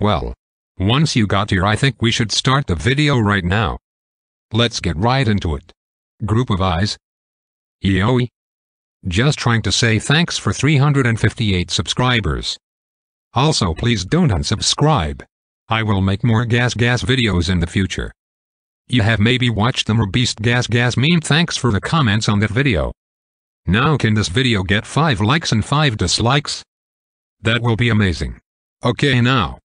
Well, once you got here I think we should start the video right now. Let's get right into it. Group of eyes. Yoey. Just trying to say thanks for 358 subscribers. Also please don't unsubscribe. I will make more gas gas videos in the future. You have maybe watched the Beast gas gas meme thanks for the comments on that video. Now can this video get 5 likes and 5 dislikes? That will be amazing. Okay now,